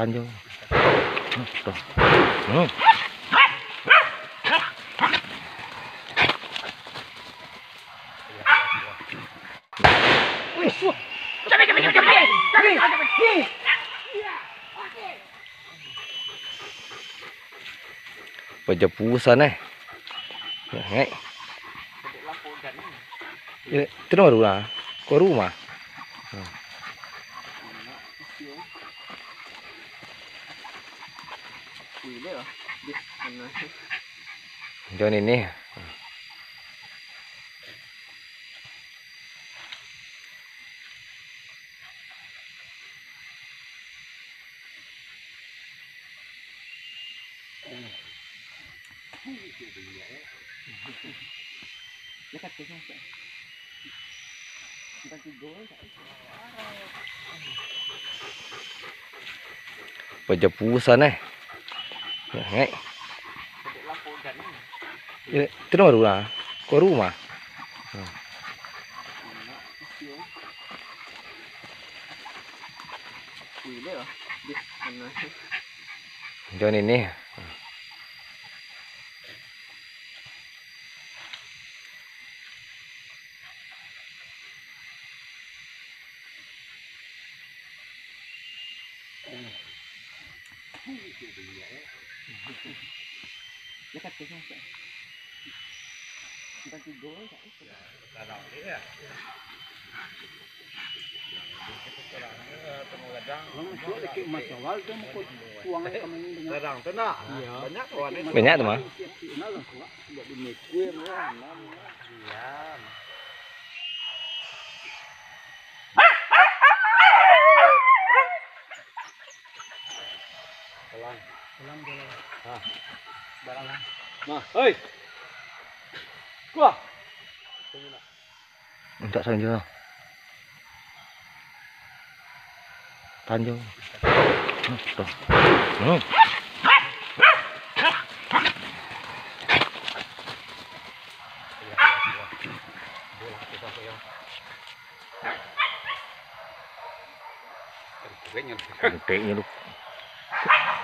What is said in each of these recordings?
Tanjung. Hmm. Pejapusan eh. Ya, ngai. Ya, itu rumah. Ke rumah. Jangan ini. Pejapusan eh. Itu nomor rumah. Ke rumah. Jangan ini. Banyak tu mah. Pelan. Ha. Barang. Mah. Kuah mình chọn sành chưa? Tan vô. Đúng. tệ như lúc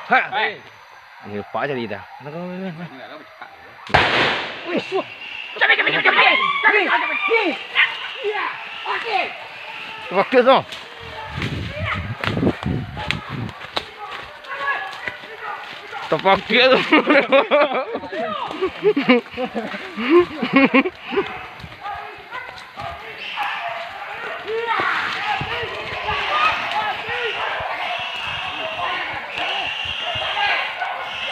ha như phá cho đi ta nó có nó Aqui! Aqui não! Tá paqueiro!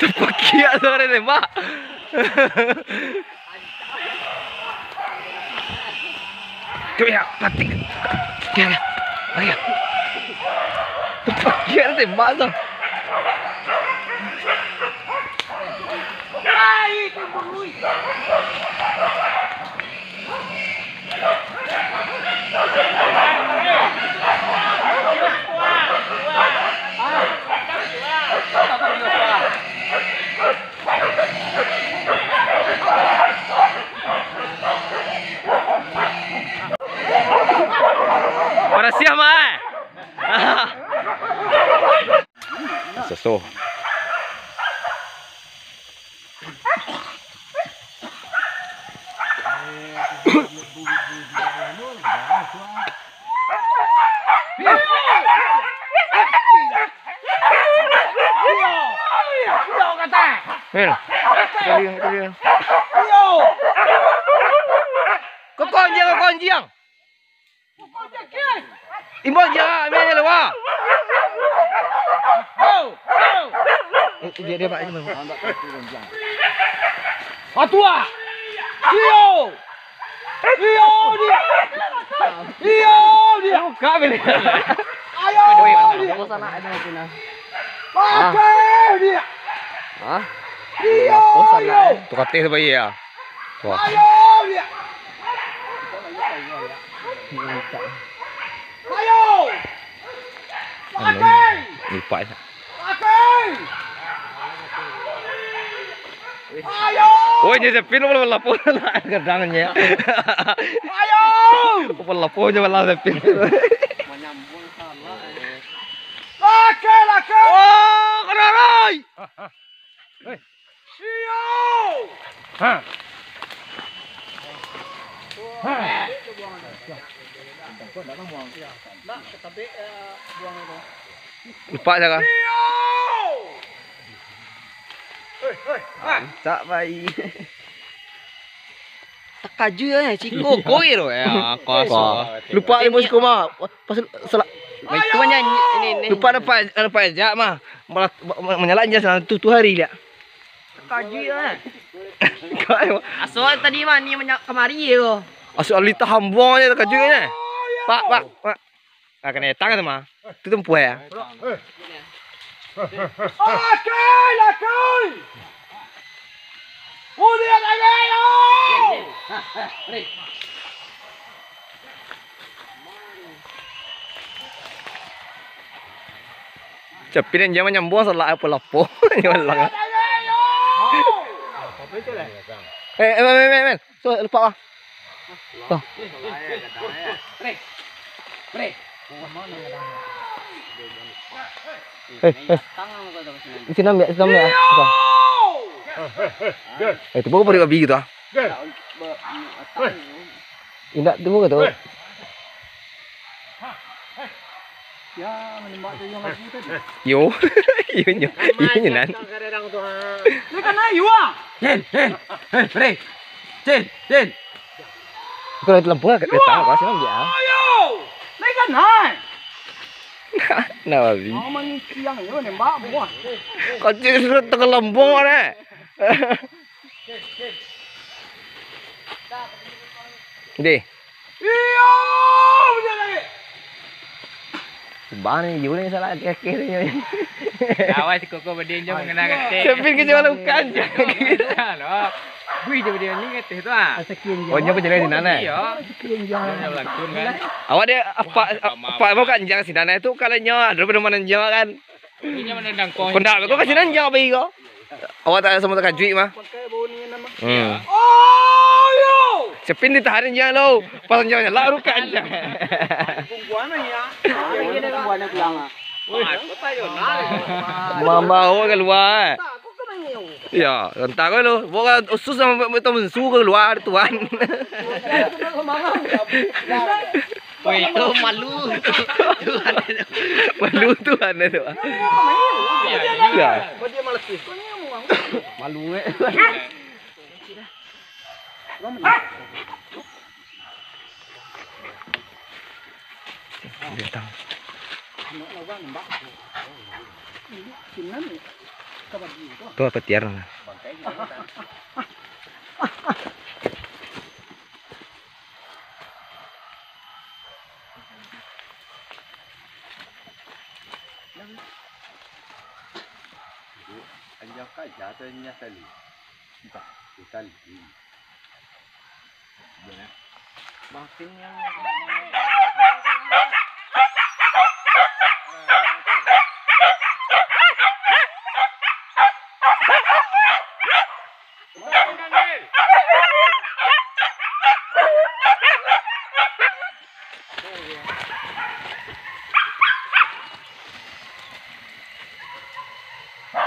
Tá paqueiro, olha ele, Come here, plastic. Come here, come here. The fuck, you are the mother. Ay, ito mo, sợ xô Đây là, đây là, đây là. Có con riêng, có con riêng. Imbo ya, ini ya lewa. Dia dia pak ini memang. Atua. Iyo. Iyo dia. Iyo dia. Kamu kabel. Ayo. Kamu sana ada lagi nah. Pakai dia. Hah? Iyo. Oh sana. Tukar teh apa ya? Wah. Ayo dia. Tidak. Pak. Pakai. Ayo. Oh, ni sepin boleh lapor lah kadangnya. Ayo. Boleh lapor je malah sepin. Pakai lah kau. Siyo! Ha. Nak, ketabi uh, buang itu. Lupa saya kah? Tak baik. Takaju ya, Ciko. Koi tu. Ya, kau. Lupa bos mah. Pas salah. Itu banyak ini ini. Lupa dapat dapat ajak mah. Malah menyalah je selama tu tu hari dia. kaju ya. Kau Asal tadi mah ni banyak kemari yo. Asal alita hambong je takaju ni. Pak, pak, pak. Ah, kena datang tu mah. Tu tempuh ya. Akay! Akay! Huli ang agayo! Cepin jangan nyambung salah apa lapo. Jangan. Agayo! Eh, eh, men, men, men. So, lupa ah. Oh. Eh, eh. Di sini ambil, sini ambil. Apa? Eh, tu bukan pergi gitu ah. Indak tu bukan tu. Ya, menembak tu yang lagi tadi. Yo. Yo nyo. Yo nyo nan. Ni kan ayu ah. Jen, Jen. Eh. Kau lampu apa sih ambil Ni kan hai. Nah, babi. Mau mani siang yo nembak buah. Kau justru tengah lambung mana? Deh. Iyo! Punya lagi. Bani juga ni salah kaki ni. Awas koko berdin je mengenal kata. Sepin ke jual bukan. Bui je berdin ni kata tu ah. Oh, nyoba jalan di mana? Iya. Dia berlakon kan. Awak dia apa apa apa kan jangan sini nana itu kalau nyawa daripada mana nyawa kan. Ini mana dangkong. Kau nak kau kasih kau? Awak tak sama tak mah. Pakai bau ni nama. Hmm. Ayo! Sepin ditahan jangan lo. Pas nyawa lah rukan. Bungkuan ya. Ini bungkuan pulang ah. Na. Mama awak keluar. Iya, entah kau lu. Bukan usus sama itu mensu keluar tuan. Woi, itu malu. Tuhan itu. Malu Tuhan itu. Iya. Kok dia malas sih? Malu we. Dia tahu. Nó nó văng bắt. Chính lắm tôi phải tiền rồi Andiamo qua, già te ne stai lì. Qua, stai lì. Bene. Ma segna...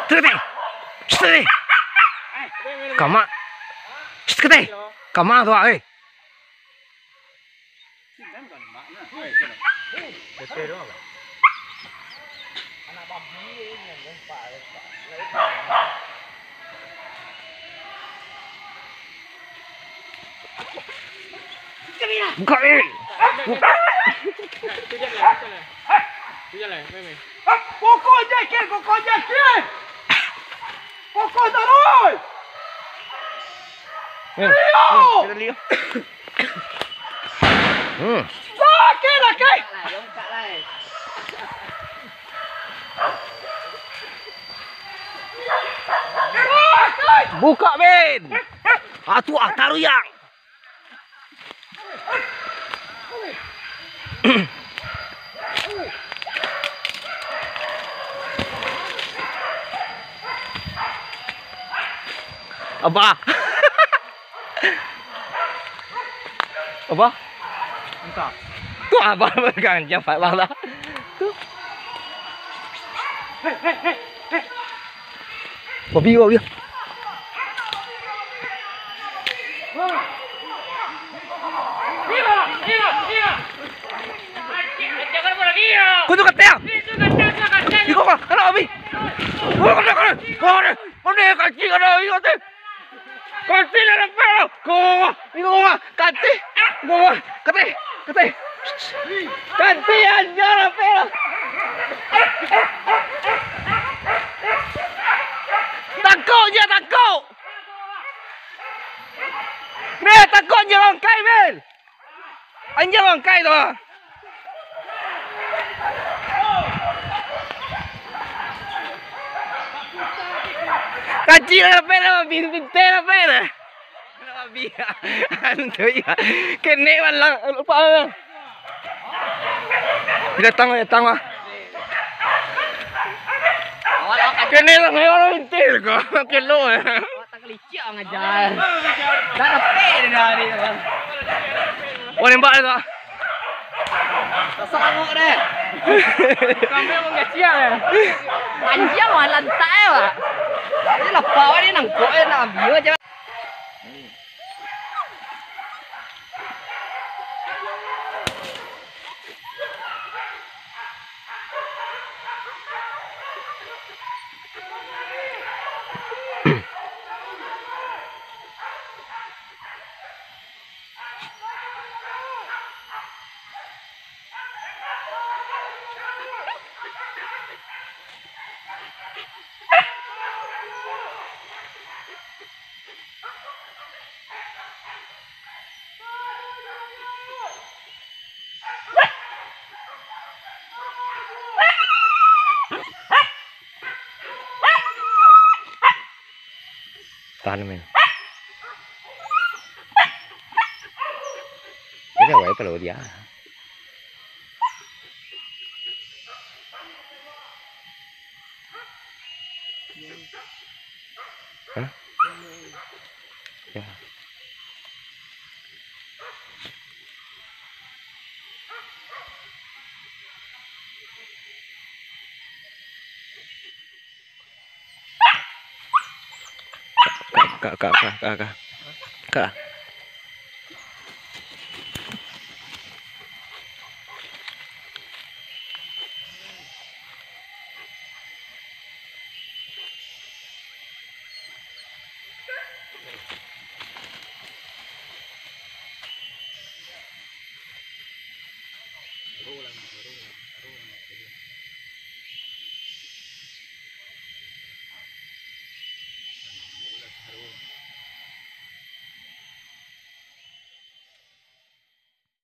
Tudo bem. Tudo bem. Calma. Tudo bem. Calma, do ai. Come here. Come here. Pokok je, Kil! Pokok je, Kil! Pokok tak roi! Leo! Eh, kita Leo. Hmm. Tak, Kil! Buka, Ben! Ah, Atu, ah, taruh yang! అబ్బా అబ్బా tua ba ba càng chẳng phải ba đó bỏ bi vào đi Con tôi cắt teo. Đi con con, nó bị. Con con con. Con con. Con này cả chi con đâu, con tôi. ¡Cantina de pelo! ¡Goma! ¡Goma! ¡Canti! ¡Goma! ¡Canti! ¡Canti! ¡Cantilla de pelo! ¡Tacó! ¡Ya tacó! ¡Mira, tacó! ¡Llevan caibel! ¡Han llevan! Biya? Ano to ya? Kene man lang, ano pa lang? Datang ya, datang ah. Wala ka. Kene lang ngayon ang hintil ko. Kilo eh. Taglichi ang ajar. Darape na dari naman. Wala ba ito? Sa mo re. Kami mo gachiya eh. Anjia Ini lah bawa ini nang kau, nang biu chứ. பாருமே என்ன வயப்பில் ஓதியா Kak, kak, kak, kak, kak, kak.